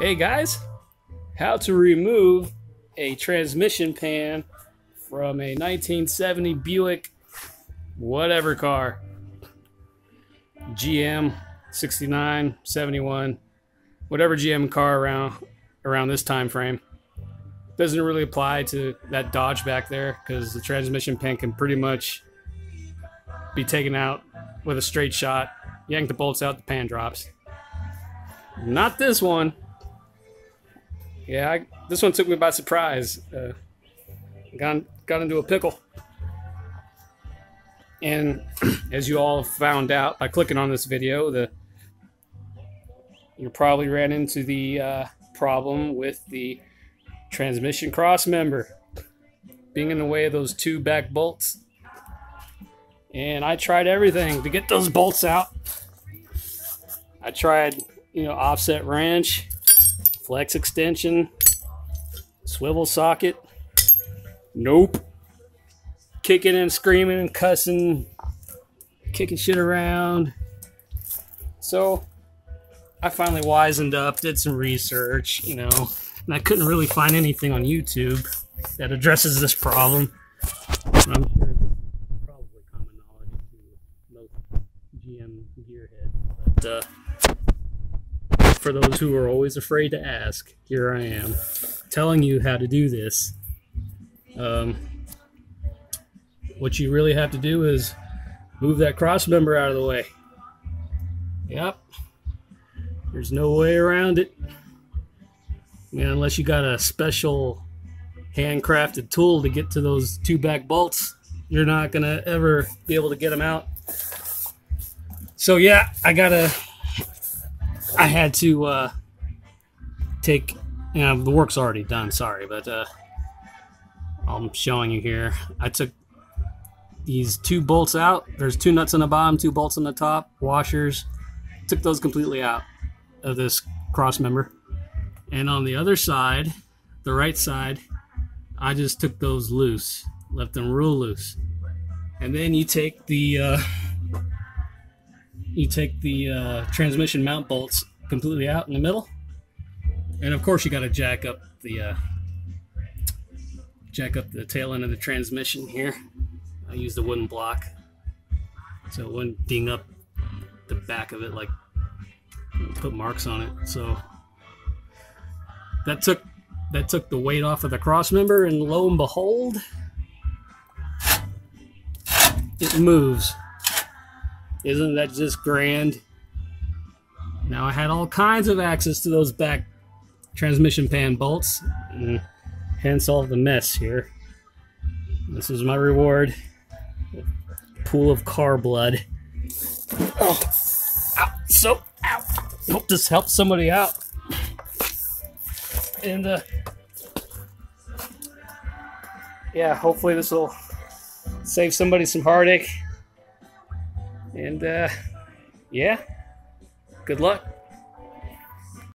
Hey guys, how to remove a transmission pan from a 1970 Buick whatever car. GM 69, 71, whatever GM car around around this time frame. Doesn't really apply to that Dodge back there because the transmission pan can pretty much be taken out with a straight shot. Yank the bolts out, the pan drops. Not this one. Yeah, I, this one took me by surprise. Uh, got, got into a pickle. And as you all found out by clicking on this video, the you probably ran into the uh, problem with the transmission cross member being in the way of those two back bolts. And I tried everything to get those bolts out. I tried, you know, offset wrench, flex extension, swivel socket. Nope. Kicking and screaming and cussing, kicking shit around. So I finally wisened up, did some research, you know, and I couldn't really find anything on YouTube that addresses this problem. I'm sure it's probably common knowledge to most GM gearheads, but uh, for those who are always afraid to ask, here I am telling you how to do this. Um, what you really have to do is move that cross member out of the way. Yep. There's no way around it. I unless you got a special handcrafted tool to get to those two back bolts, you're not going to ever be able to get them out. So yeah, I gotta I had to uh, take, you know, the work's already done, sorry, but uh, I'm showing you here. I took these two bolts out. There's two nuts on the bottom, two bolts on the top, washers. Took those completely out of this cross member. And on the other side, the right side, I just took those loose, left them real loose. And then you take the uh, you take the uh, transmission mount bolts completely out in the middle, and of course you got to jack up the uh, jack up the tail end of the transmission here. I used a wooden block, so it wouldn't ding up the back of it like put marks on it. So that took that took the weight off of the cross member, and lo and behold, it moves. Isn't that just grand? Now I had all kinds of access to those back transmission pan bolts, and hence all the mess here. This is my reward. Pool of car blood. Oh, ow, so, ow. Hope this helps somebody out. And, uh, yeah, hopefully this will save somebody some heartache. And uh, yeah, good luck.